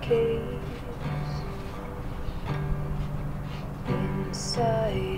case inside.